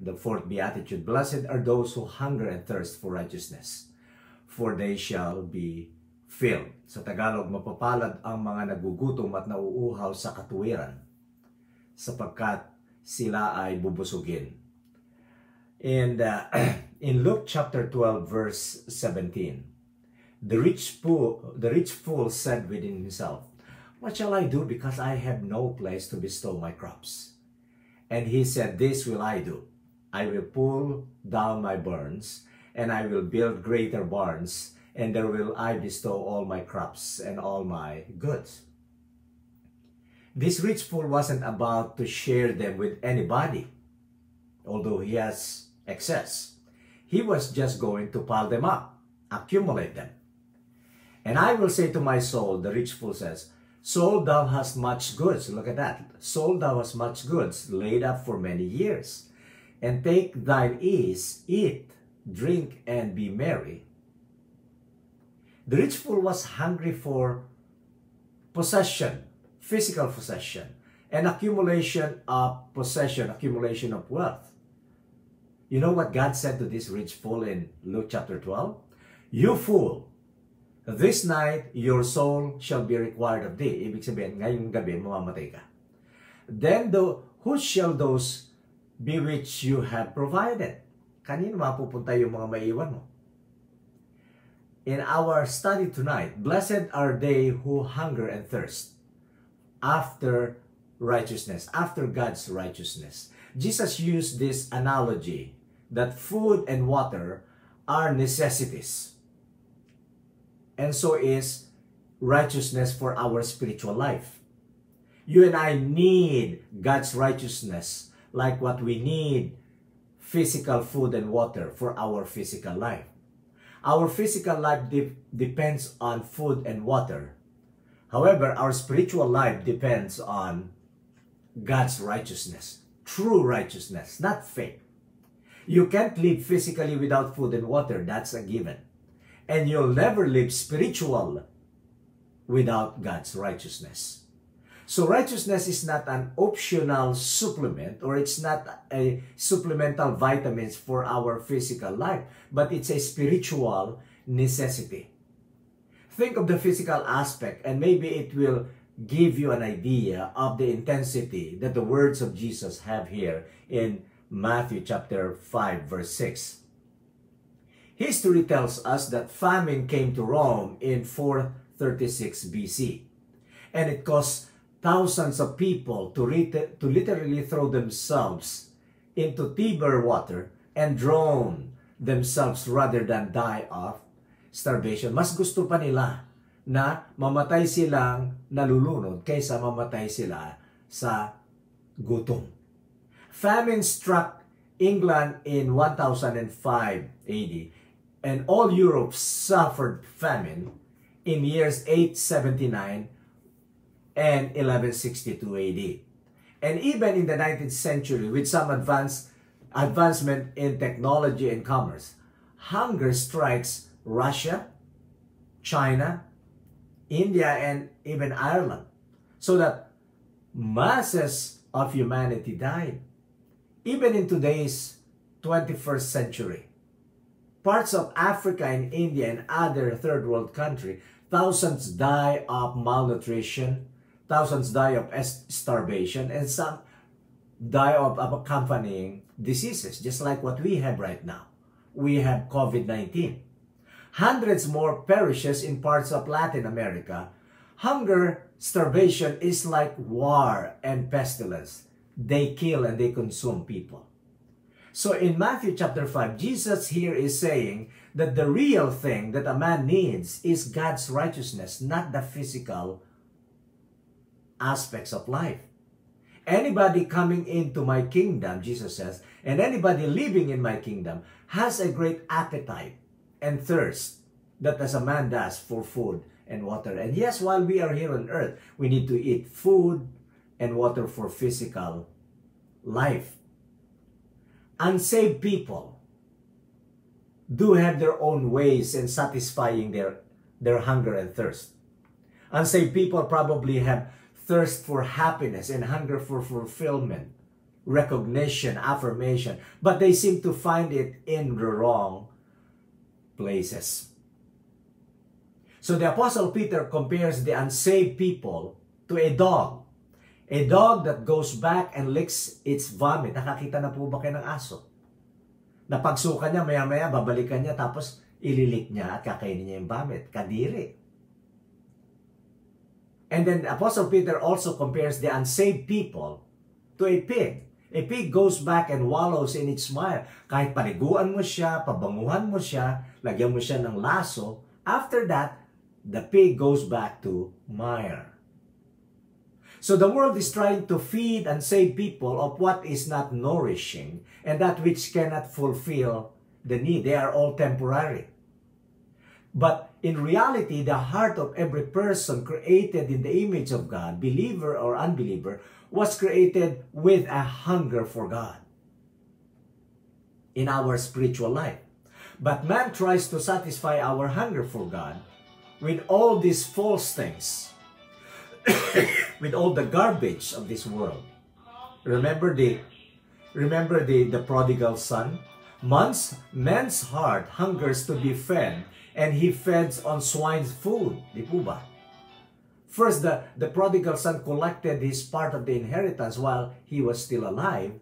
The fourth beatitude, Blessed are those who hunger and thirst for righteousness, for they shall be filled. Sa Tagalog, mapapalad ang mga nagugutom at nauuhaw sa katuwiran, sapagkat sila ay bubusugin. And uh, in Luke chapter 12 verse 17, the rich fool, the rich fool said within himself, What shall I do because I have no place to bestow my crops? And he said, This will I do. I will pull down my barns, and I will build greater barns, and there will I bestow all my crops and all my goods. This rich fool wasn't about to share them with anybody, although he has excess. He was just going to pile them up, accumulate them. And I will say to my soul, the rich fool says, Soul, thou hast much goods. Look at that. Soul, thou hast much goods laid up for many years and take thine ease, eat, drink, and be merry. The rich fool was hungry for possession, physical possession, and accumulation of possession, accumulation of wealth. You know what God said to this rich fool in Luke chapter 12? You fool, this night your soul shall be required of thee. Ibig sabihin, ngayong gabi, mamamatay ka. Then the, who shall those be which you have provided. Kanino mapupunta yung mga maiwan mo? In our study tonight, blessed are they who hunger and thirst after righteousness, after God's righteousness. Jesus used this analogy that food and water are necessities. And so is righteousness for our spiritual life. You and I need God's righteousness like what we need physical food and water for our physical life. Our physical life de depends on food and water. However, our spiritual life depends on God's righteousness, true righteousness, not fake. You can't live physically without food and water, that's a given. And you'll never live spiritual without God's righteousness. So righteousness is not an optional supplement or it's not a supplemental vitamins for our physical life, but it's a spiritual necessity. Think of the physical aspect and maybe it will give you an idea of the intensity that the words of Jesus have here in Matthew chapter 5 verse 6. History tells us that famine came to Rome in 436 BC and it caused thousands of people to, to literally throw themselves into Tiber water and drown themselves rather than die of starvation. Mas gusto pa nila na mamatay silang nalulunod kaysa mamatay sila sa gutom. Famine struck England in 1005 AD and all Europe suffered famine in years 879 and 1162 AD. And even in the 19th century, with some advance, advancement in technology and commerce, hunger strikes Russia, China, India, and even Ireland, so that masses of humanity died. Even in today's 21st century, parts of Africa and India and other third world countries, thousands die of malnutrition, thousands die of starvation, and some die of accompanying diseases, just like what we have right now. We have COVID-19. Hundreds more perishes in parts of Latin America. Hunger, starvation is like war and pestilence. They kill and they consume people. So in Matthew chapter 5, Jesus here is saying that the real thing that a man needs is God's righteousness, not the physical aspects of life. Anybody coming into my kingdom, Jesus says, and anybody living in my kingdom has a great appetite and thirst that as a man does for food and water. And yes, while we are here on earth, we need to eat food and water for physical life. Unsaved people do have their own ways in satisfying their, their hunger and thirst. Unsaved people probably have thirst for happiness and hunger for fulfillment recognition, affirmation, but they seem to find it in the wrong places. So the Apostle Peter compares the unsaved people to a dog. A dog that goes back and licks its vomit. Nakakita na po ba kayo ng aso? Napagsuka niya, maya-maya, babalikan niya, tapos ililik niya at kakainin niya yung vomit. Kadiri. And then Apostle Peter also compares the unsaved people to a pig. A pig goes back and wallows in its mire. Kahit paliguan mo siya, pabanguhan mo siya, lagyan mo siya ng laso, after that, the pig goes back to mire. So the world is trying to feed and save people of what is not nourishing and that which cannot fulfill the need. They are all temporary. But in reality, the heart of every person created in the image of God, believer or unbeliever, was created with a hunger for God in our spiritual life. But man tries to satisfy our hunger for God with all these false things, with all the garbage of this world. Remember the remember the, the prodigal son? Man's, man's heart hungers to be fed and he feeds on swine's food. Di po ba? First, the, the prodigal son collected his part of the inheritance while he was still alive.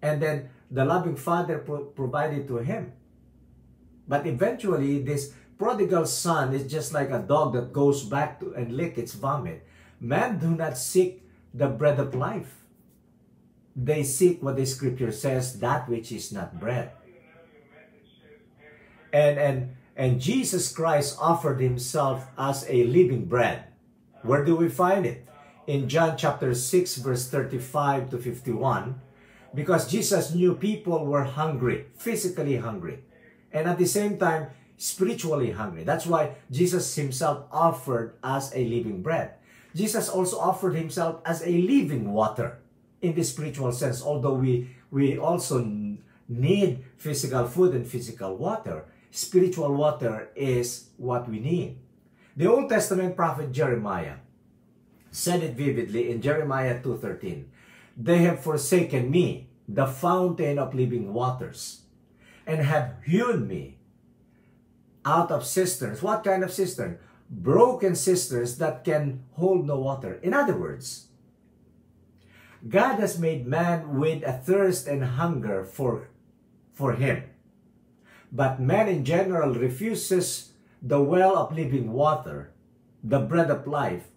And then the loving father pro provided to him. But eventually, this prodigal son is just like a dog that goes back to and lick its vomit. Men do not seek the bread of life. They seek what the scripture says, that which is not bread. And, and, and Jesus Christ offered himself as a living bread. Where do we find it? In John chapter 6 verse 35 to 51. Because Jesus knew people were hungry, physically hungry. And at the same time, spiritually hungry. That's why Jesus himself offered us a living bread. Jesus also offered himself as a living water in the spiritual sense. Although we, we also need physical food and physical water, spiritual water is what we need. The Old Testament prophet Jeremiah said it vividly in Jeremiah 2.13. They have forsaken me, the fountain of living waters, and have hewn me out of cisterns. What kind of cistern? Broken cisterns that can hold no water. In other words, God has made man with a thirst and hunger for, for him. But man in general refuses the well of living water, the bread of life,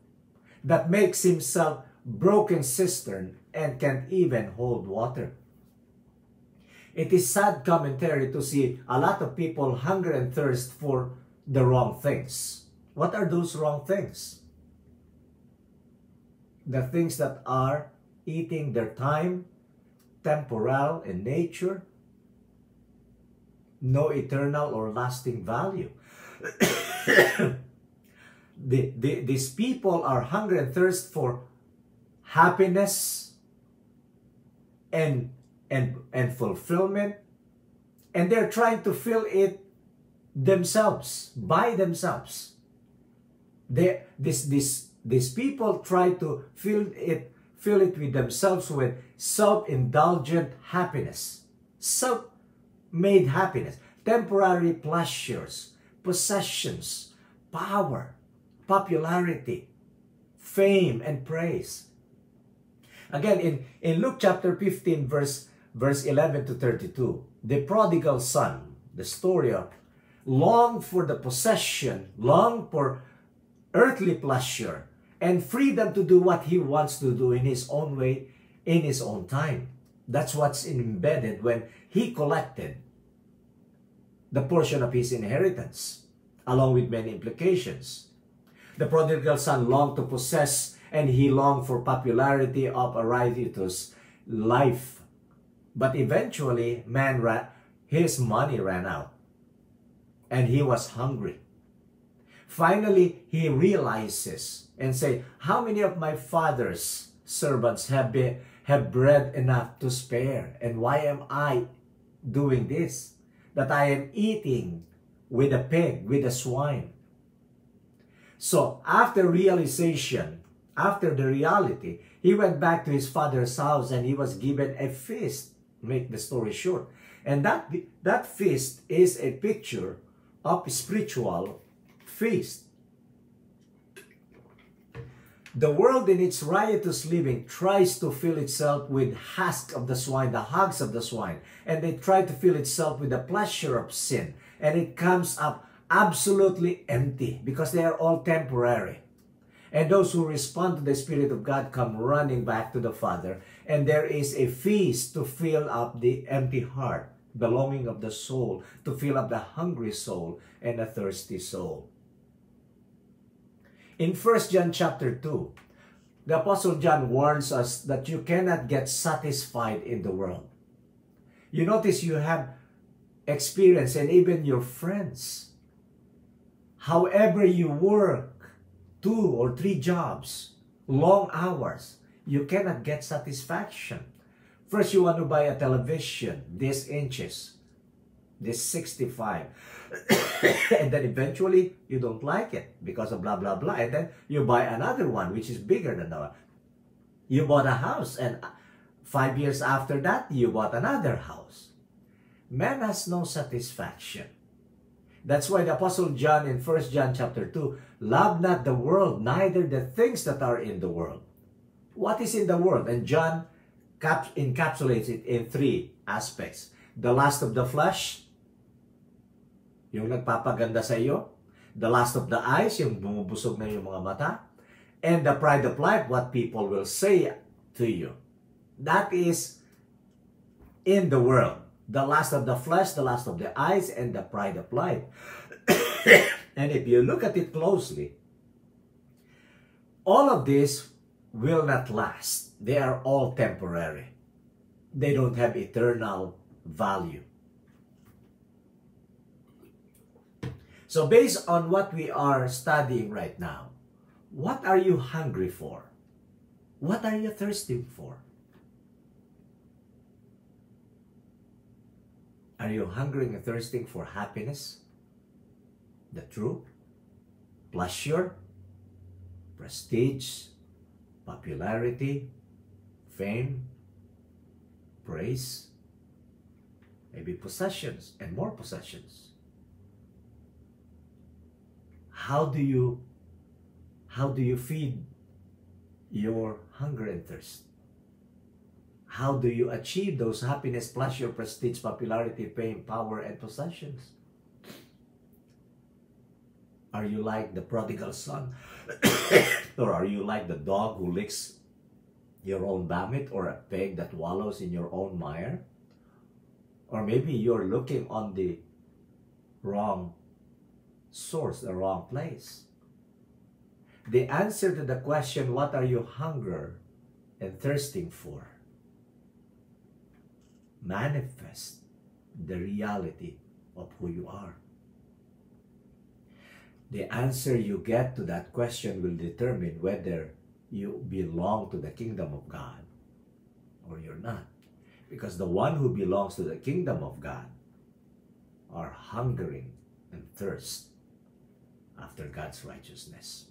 that makes himself broken cistern and can't even hold water. It is sad commentary to see a lot of people hunger and thirst for the wrong things. What are those wrong things? The things that are eating their time, temporal in nature, no eternal or lasting value. the, the, these people are hungry and thirst for happiness and, and, and fulfillment. And they're trying to fill it themselves, by themselves. They, this, this, these people try to fill it fill it with themselves with self-indulgent happiness, self-made happiness, temporary pleasures, possessions, power, popularity, fame, and praise. Again, in, in Luke chapter 15, verse, verse 11 to 32, the prodigal son, the story of long for the possession, long for earthly pleasure, and freedom to do what he wants to do in his own way, in his own time. That's what's embedded when he collected the portion of his inheritance, along with many implications. The prodigal son longed to possess and he longed for popularity of Aristotle life. But eventually, man ran, his money ran out and he was hungry. Finally, he realizes and say, how many of my father's servants have been, have bread enough to spare? And why am I doing this? That I am eating with a pig, with a swine. So after realization, after the reality, he went back to his father's house and he was given a feast. Make the story short. And that, that feast is a picture of spiritual feast. The world in its riotous living tries to fill itself with husk of the swine, the hogs of the swine, and they try to fill itself with the pleasure of sin. And it comes up absolutely empty because they are all temporary. And those who respond to the Spirit of God come running back to the Father. And there is a feast to fill up the empty heart, the longing of the soul, to fill up the hungry soul and the thirsty soul. In 1 John chapter 2, the Apostle John warns us that you cannot get satisfied in the world. You notice you have experience and even your friends. However you work, two or three jobs, long hours, you cannot get satisfaction. First, you want to buy a television, this inches, this 65. and then eventually, you don't like it because of blah, blah, blah. And then you buy another one, which is bigger than the one. You bought a house, and uh, five years after that, you bought another house. Man has no satisfaction. That's why the Apostle John in First John chapter 2, love not the world, neither the things that are in the world. What is in the world? And John cap encapsulates it in three aspects. The lust of the flesh, yung nagpapaganda sa iyo. The lust of the eyes, yung bumubusog na yung mga mata. And the pride of life, what people will say to you. That is in the world the lust of the flesh, the lust of the eyes, and the pride of life. and if you look at it closely, all of this will not last. They are all temporary. They don't have eternal value. So based on what we are studying right now, what are you hungry for? What are you thirsting for? Are you hungering and thirsting for happiness? The truth? Pleasure? Prestige? Popularity? Fame? Praise? Maybe possessions and more possessions. How do you how do you feed your hunger and thirst? How do you achieve those happiness, pleasure, prestige, popularity, fame, power, and possessions? Are you like the prodigal son? or are you like the dog who licks your own vomit or a pig that wallows in your own mire? Or maybe you're looking on the wrong source, the wrong place. The answer to the question, what are you hunger and thirsting for? manifest the reality of who you are. The answer you get to that question will determine whether you belong to the kingdom of God or you're not. Because the one who belongs to the kingdom of God are hungering and thirst after God's righteousness.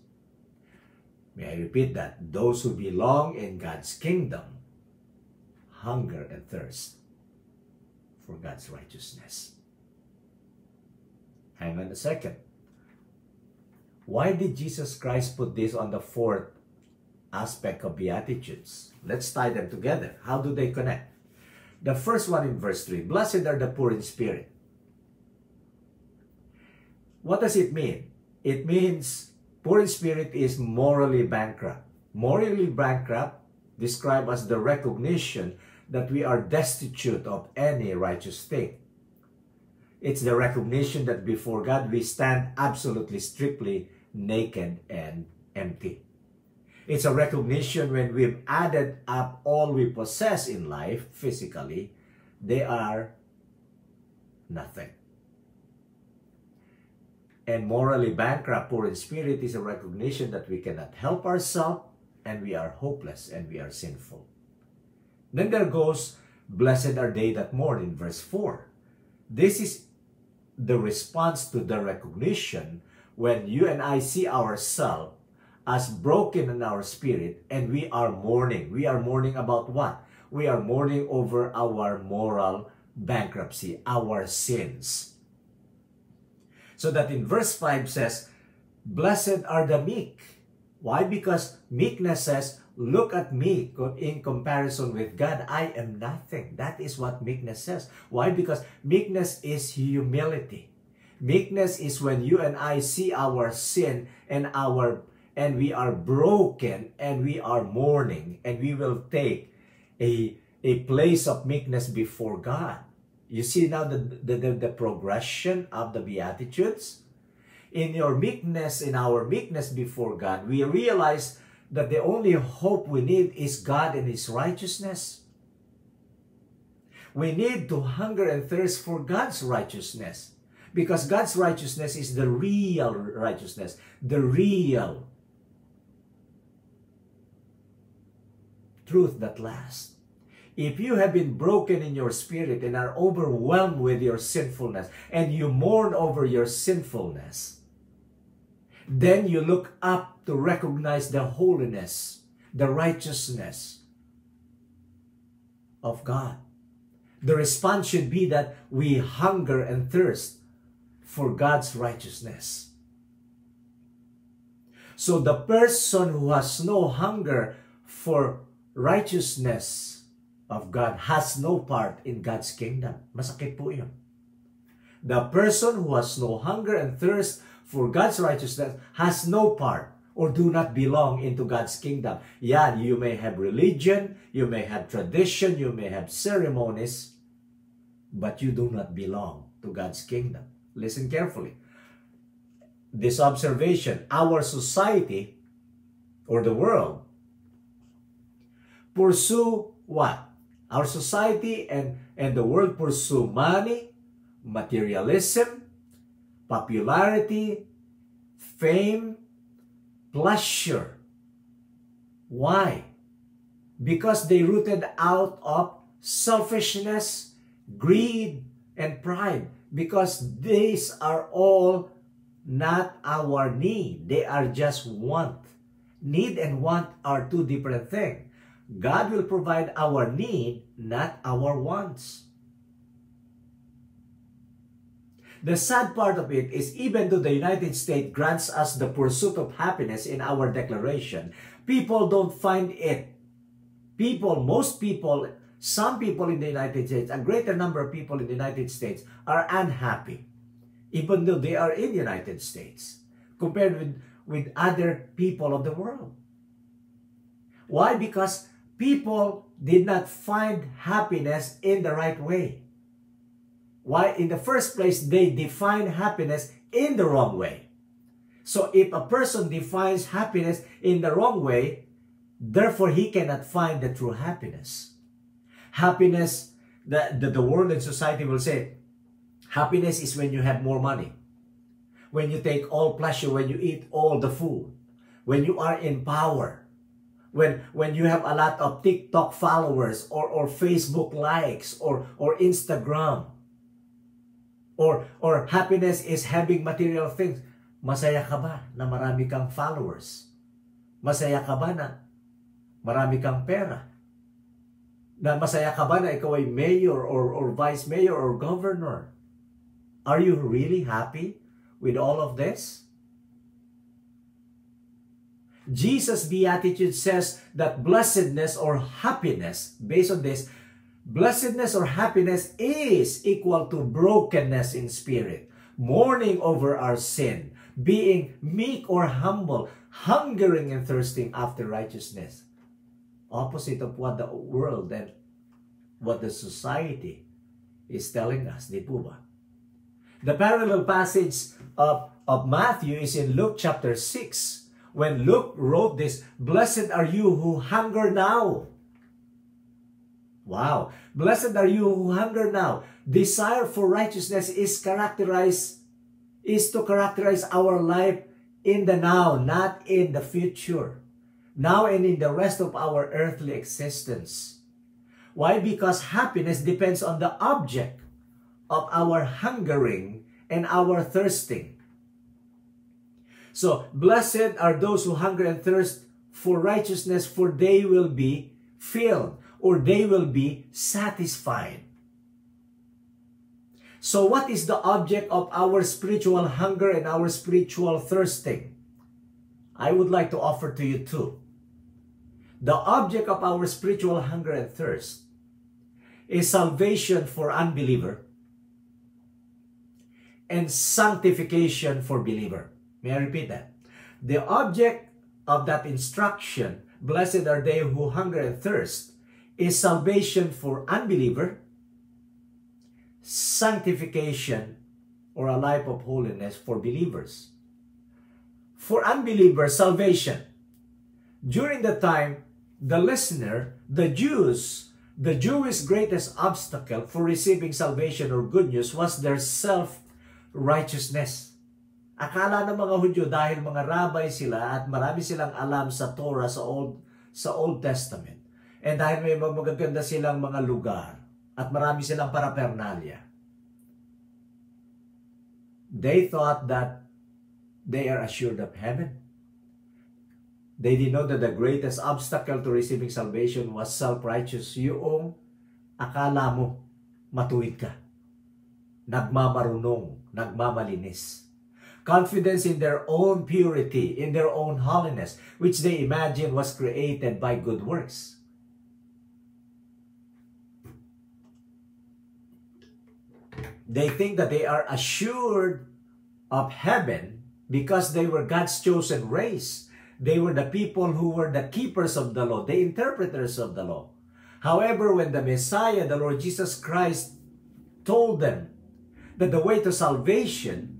May I repeat that? Those who belong in God's kingdom hunger and thirst for God's righteousness. Hang on a second. Why did Jesus Christ put this on the fourth aspect of Beatitudes? Let's tie them together. How do they connect? The first one in verse 3 Blessed are the poor in spirit. What does it mean? It means poor in spirit is morally bankrupt. Morally bankrupt described as the recognition that we are destitute of any righteous thing. It's the recognition that before God we stand absolutely strictly naked and empty. It's a recognition when we've added up all we possess in life physically, they are nothing. And morally bankrupt, poor in spirit is a recognition that we cannot help ourselves and we are hopeless and we are sinful. Then there goes, Blessed are they that mourn in verse 4. This is the response to the recognition when you and I see ourselves as broken in our spirit and we are mourning. We are mourning about what? We are mourning over our moral bankruptcy, our sins. So that in verse 5 says, Blessed are the meek. Why? Because meekness says, Look at me in comparison with God. I am nothing. That is what meekness says. Why? Because meekness is humility. Meekness is when you and I see our sin and our and we are broken and we are mourning and we will take a a place of meekness before God. You see now the, the, the, the progression of the Beatitudes? In your meekness, in our meekness before God, we realize that the only hope we need is God and His righteousness. We need to hunger and thirst for God's righteousness because God's righteousness is the real righteousness, the real truth that lasts. If you have been broken in your spirit and are overwhelmed with your sinfulness and you mourn over your sinfulness, then you look up to recognize the holiness, the righteousness of God. The response should be that we hunger and thirst for God's righteousness. So the person who has no hunger for righteousness of God has no part in God's kingdom. Masakit po yun. The person who has no hunger and thirst for God's righteousness has no part or do not belong into God's kingdom. Yeah, you may have religion, you may have tradition, you may have ceremonies, but you do not belong to God's kingdom. Listen carefully. This observation, our society or the world pursue what? Our society and, and the world pursue money, materialism, popularity, fame, pleasure. Why? Because they rooted out of selfishness, greed, and pride. Because these are all not our need. They are just want. Need and want are two different things. God will provide our need, not our wants. The sad part of it is even though the United States grants us the pursuit of happiness in our declaration, people don't find it. People, most people, some people in the United States, a greater number of people in the United States are unhappy, even though they are in the United States, compared with, with other people of the world. Why? Because people did not find happiness in the right way. Why? In the first place, they define happiness in the wrong way. So if a person defines happiness in the wrong way, therefore he cannot find the true happiness. Happiness, the, the, the world and society will say, happiness is when you have more money. When you take all pleasure, when you eat all the food. When you are in power. When, when you have a lot of TikTok followers or, or Facebook likes or, or Instagram or or happiness is having material things. Masaya ka ba na marami kang followers? Masaya ka ba na marami kang pera? Na masaya ka ba na ikaw ay mayor or, or vice mayor or governor? Are you really happy with all of this? Jesus' beatitude says that blessedness or happiness, based on this, Blessedness or happiness is equal to brokenness in spirit, mourning over our sin, being meek or humble, hungering and thirsting after righteousness. Opposite of what the world and what the society is telling us, di po ba? The parallel passage of, of Matthew is in Luke chapter 6. When Luke wrote this, Blessed are you who hunger now Wow. Blessed are you who hunger now. Desire for righteousness is characterized, is to characterize our life in the now, not in the future. Now and in the rest of our earthly existence. Why? Because happiness depends on the object of our hungering and our thirsting. So, blessed are those who hunger and thirst for righteousness, for they will be filled or they will be satisfied. So what is the object of our spiritual hunger and our spiritual thirsting? I would like to offer to you two. The object of our spiritual hunger and thirst is salvation for unbeliever and sanctification for believer. May I repeat that? The object of that instruction, blessed are they who hunger and thirst, is salvation for unbeliever, sanctification, or a life of holiness for believers. For unbelievers, salvation. During the time, the listener, the Jews, the Jewish greatest obstacle for receiving salvation or good news was their self-righteousness. Akala ng mga Hudyo dahil mga rabay sila at marami silang alam sa Torah sa Old sa Old Testament. And dahil may magaganda silang mga lugar at marami silang paraphernalia. They thought that they are assured of heaven. They did know that the greatest obstacle to receiving salvation was self-righteous. Yung akala mo matuwid ka. Nagmamarunong, nagmamalinis confidence in their own purity, in their own holiness, which they imagine was created by good works. They think that they are assured of heaven because they were God's chosen race. They were the people who were the keepers of the law, the interpreters of the law. However, when the Messiah, the Lord Jesus Christ, told them that the way to salvation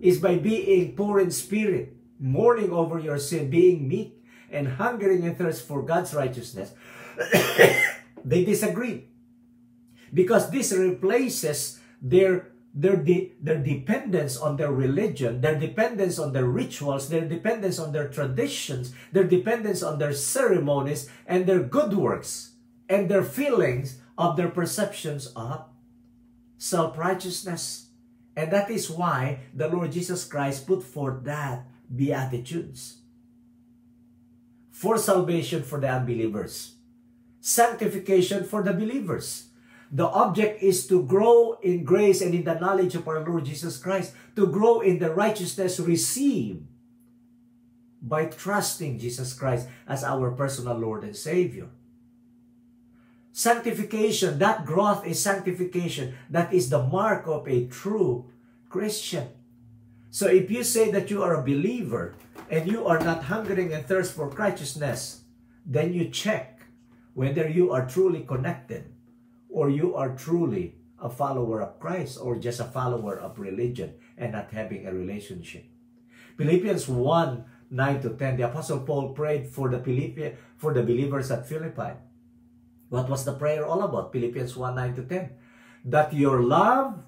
is by being poor in spirit, mourning over your sin, being meek, and hungering and thirst for God's righteousness, they disagree. Because this replaces their their, de their dependence on their religion, their dependence on their rituals, their dependence on their traditions, their dependence on their ceremonies, and their good works, and their feelings of their perceptions of self-righteousness. And that is why the Lord Jesus Christ put forth that beatitudes. For salvation for the unbelievers. Sanctification for the believers. The object is to grow in grace and in the knowledge of our Lord Jesus Christ. To grow in the righteousness received by trusting Jesus Christ as our personal Lord and Savior. Sanctification, that growth is sanctification. That is the mark of a true Christian. So if you say that you are a believer and you are not hungering and thirst for righteousness, then you check whether you are truly connected or you are truly a follower of Christ or just a follower of religion and not having a relationship. Philippians 1, 9 to 10, the Apostle Paul prayed for the, Philippi, for the believers at Philippi. What was the prayer all about? Philippians 1, 9 to 10. That your love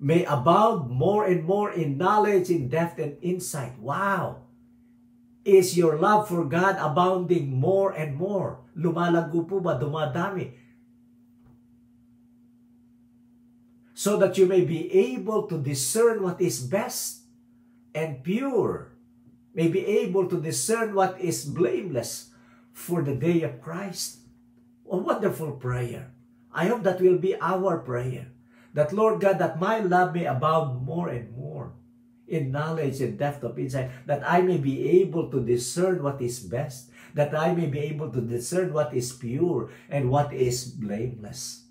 may abound more and more in knowledge, in depth, and insight. Wow! Is your love for God abounding more and more? Lumalago po ba? Dumadami. So that you may be able to discern what is best and pure. May be able to discern what is blameless for the day of Christ. A wonderful prayer. I hope that will be our prayer. That Lord God, that my love may abound more and more in knowledge and depth of insight, that I may be able to discern what is best, that I may be able to discern what is pure and what is blameless.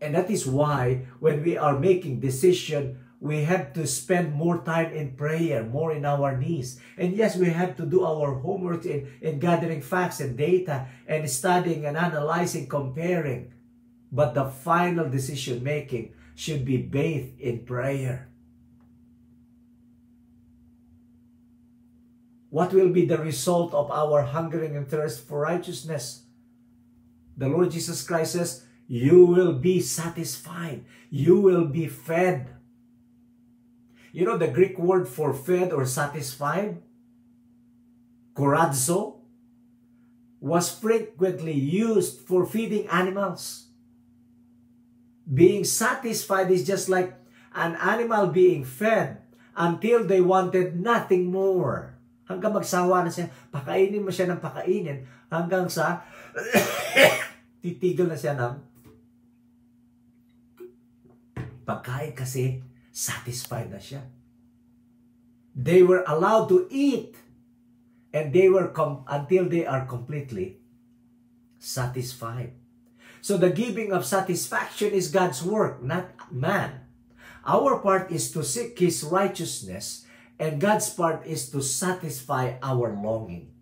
And that is why when we are making decision we have to spend more time in prayer, more in our knees. And yes, we have to do our homework in, in gathering facts and data and studying and analyzing, comparing. But the final decision making should be bathed in prayer. What will be the result of our hungering and thirst for righteousness? The Lord Jesus Christ says, You will be satisfied. You will be fed. You know the Greek word for fed or satisfied? Corazzo was frequently used for feeding animals. Being satisfied is just like an animal being fed. until they wanted nothing more. Hanggang magsawa na siya, pakainin mo siya ng pakainin hanggang sa titigil na siya ng pagkain kasi satisfied na siya. They were allowed to eat and they were until they are completely satisfied. So the giving of satisfaction is God's work, not man. Our part is to seek His righteousness and God's part is to satisfy our longing.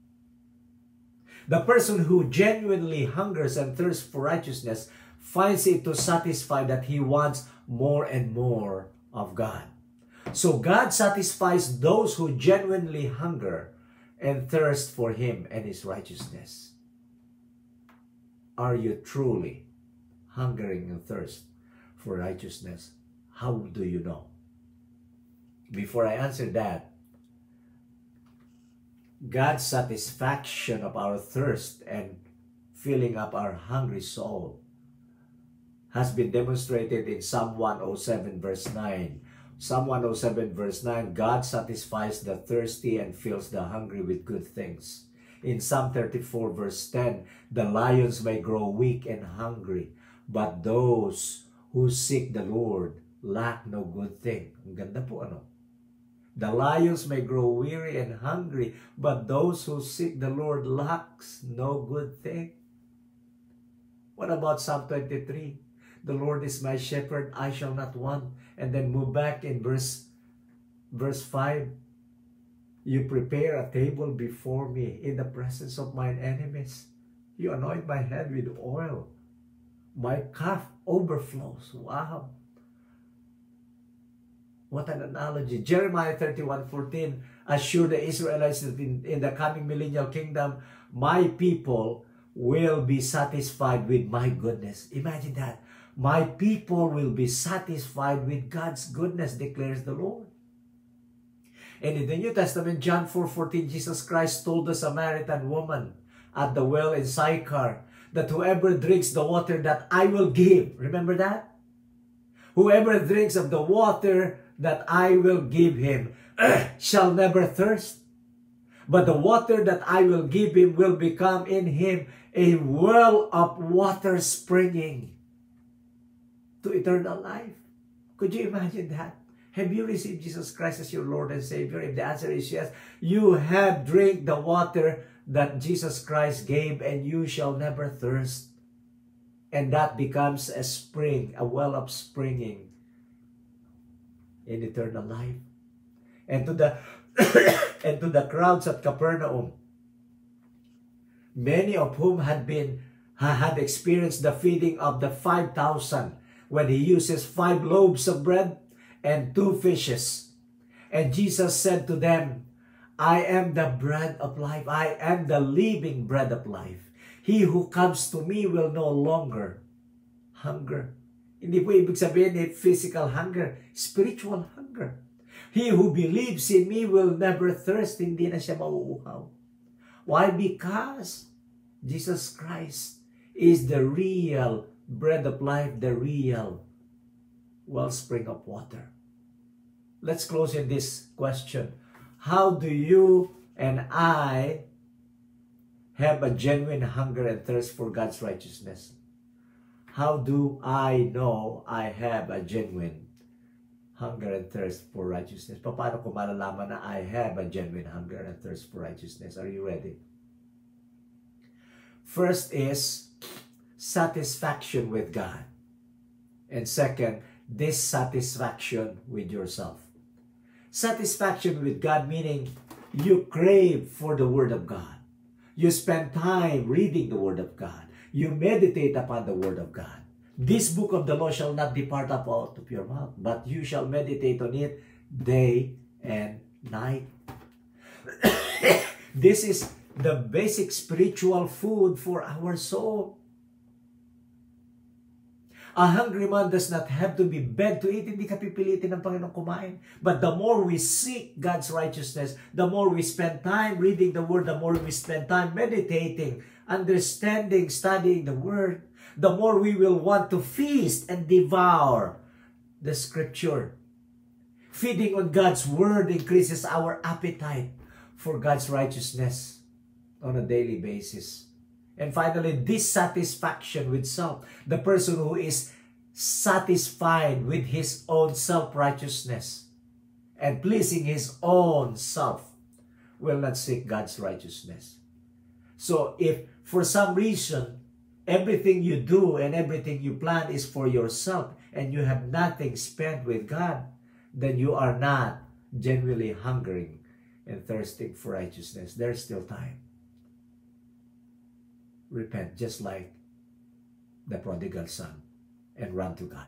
The person who genuinely hungers and thirsts for righteousness finds it to satisfy that he wants more and more of God. So God satisfies those who genuinely hunger and thirst for Him and His righteousness. Are you truly hungering and thirst for righteousness? How do you know? Before I answer that, God's satisfaction of our thirst and filling up our hungry soul has been demonstrated in Psalm 107 verse 9 Psalm 107 verse 9, God satisfies the thirsty and fills the hungry with good things. In Psalm 34 verse 10, the lions may grow weak and hungry, but those who seek the Lord lack no good thing. Ang ganda po ano? The lions may grow weary and hungry, but those who seek the Lord lacks no good thing. What about Psalm 23? The Lord is my shepherd, I shall not want. And then move back in verse verse 5. You prepare a table before me in the presence of mine enemies. You anoint my head with oil. My cup overflows. Wow. What an analogy. Jeremiah 31, 14 assure the Israelites that in, in the coming millennial kingdom, my people will be satisfied with my goodness. Imagine that. My people will be satisfied with God's goodness, declares the Lord. And in the New Testament, John 4.14, Jesus Christ told the Samaritan woman at the well in Sychar that whoever drinks the water that I will give, remember that? Whoever drinks of the water that I will give him shall never thirst. But the water that I will give him will become in him a well of water springing to eternal life. Could you imagine that? Have you received Jesus Christ as your Lord and Savior? If the answer is yes, you have drink the water that Jesus Christ gave and you shall never thirst. And that becomes a spring, a well of springing in eternal life. And to the and to the crowds at Capernaum, many of whom had been had experienced the feeding of the 5,000 when he uses five loaves of bread and two fishes. And Jesus said to them, I am the bread of life. I am the living bread of life. He who comes to me will no longer hunger. Hindi po ibig sabihin eh, physical hunger, spiritual hunger. He who believes in me will never thirst. Hindi na siya mauuhaw. Why? Because Jesus Christ is the real bread of life, the real wellspring of water. Let's close in this question. How do you and I have a genuine hunger and thirst for God's righteousness? How do I know I have a genuine hunger and thirst for righteousness? Paano ko malalaman na I have a genuine hunger and thirst for righteousness? Are you ready? First is satisfaction with God. And second, dissatisfaction with yourself. Satisfaction with God meaning you crave for the Word of God. You spend time reading the Word of God. You meditate upon the Word of God. This book of the law shall not depart out of your mouth, but you shall meditate on it day and night. this is the basic spiritual food for our soul. A hungry man does not have to be begged to eat. Hindi ka pipilitin ng Panginoon kumain. But the more we seek God's righteousness, the more we spend time reading the Word, the more we spend time meditating, understanding, studying the Word, the more we will want to feast and devour the Scripture. Feeding on God's word increases our appetite for God's righteousness on a daily basis. And finally, dissatisfaction with self. The person who is satisfied with his own self-righteousness and pleasing his own self will not seek God's righteousness. So if for some reason everything you do and everything you plan is for yourself and you have nothing spent with God, then you are not genuinely hungering and thirsting for righteousness. There's still time. Repent just like the prodigal son and run to God.